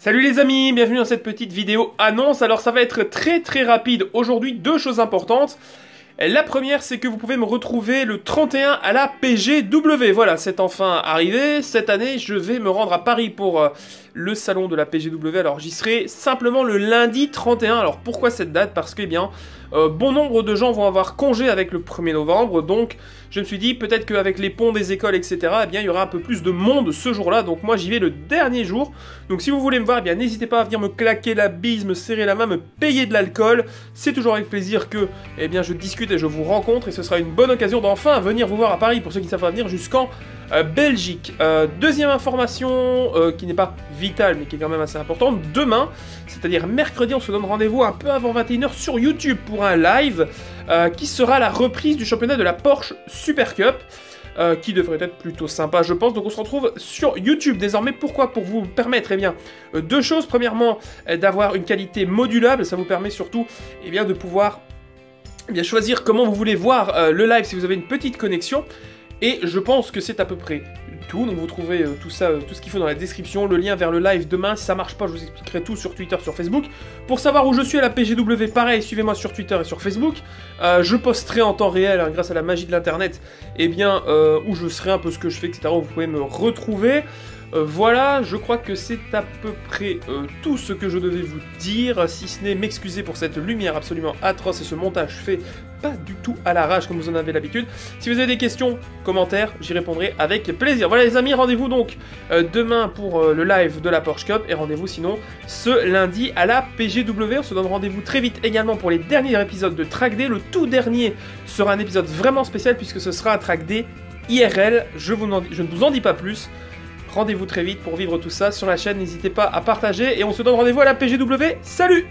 Salut les amis, bienvenue dans cette petite vidéo annonce. Alors ça va être très très rapide aujourd'hui, deux choses importantes. La première, c'est que vous pouvez me retrouver le 31 à la PGW. Voilà, c'est enfin arrivé. Cette année, je vais me rendre à Paris pour euh, le salon de la PGW. Alors, j'y serai simplement le lundi 31. Alors, pourquoi cette date? Parce que, eh bien, euh, bon nombre de gens vont avoir congé avec le 1er novembre. Donc, je me suis dit, peut-être qu'avec les ponts des écoles, etc., eh bien, il y aura un peu plus de monde ce jour-là. Donc, moi, j'y vais le dernier jour. Donc, si vous voulez me voir, eh bien, n'hésitez pas à venir me claquer la bise, me serrer la main, me payer de l'alcool. C'est toujours avec plaisir que, eh bien, je discute et je vous rencontre et ce sera une bonne occasion d'enfin venir vous voir à Paris pour ceux qui ne savent pas venir jusqu'en euh, Belgique. Euh, deuxième information euh, qui n'est pas vitale mais qui est quand même assez importante, demain, c'est-à-dire mercredi, on se donne rendez-vous un peu avant 21h sur YouTube pour un live qui sera la reprise du championnat de la Porsche Super Cup. qui devrait être plutôt sympa, je pense. Donc on se retrouve sur YouTube désormais. Pourquoi? Pour vous permettre, eh bien, deux choses. Premièrement, d'avoir une qualité modulable. Ça vous permet surtout, eh bien, de pouvoir eh bien, choisir comment vous voulez voir euh, le live si vous avez une petite connexion. Et je pense que c'est à peu près tout. Donc vous trouvez euh, tout ça, euh, tout ce qu'il faut dans la description, le lien vers le live demain. Si ça marche pas, je vous expliquerai tout sur Twitter, sur Facebook. Pour savoir où je suis à la PGW, pareil, suivez-moi sur Twitter et sur Facebook. je posterai en temps réel, hein, grâce à la magie de l'internet, et eh bien où je serai un peu ce que je fais, etc. Vous pouvez me retrouver. Euh, voilà, je crois que c'est à peu près euh, tout ce que je devais vous dire, si ce n'est m'excuser pour cette lumière absolument atroce et ce montage fait pas du tout à l'arrache comme vous en avez l'habitude. Si vous avez des questions, commentaires, j'y répondrai avec plaisir. Voilà les amis, rendez-vous donc euh, demain pour le live de la Porsche Cup et rendez-vous sinon ce lundi à la PGW. On se donne rendez-vous très vite également pour les derniers épisodes de Track D. Le tout dernier sera un épisode vraiment spécial puisque ce sera un Track D IRL. Je, je ne vous en dis pas plus. Rendez-vous très vite pour vivre tout ça sur la chaîne. N'hésitez pas à partager et on se donne rendez-vous à la PGW. Salut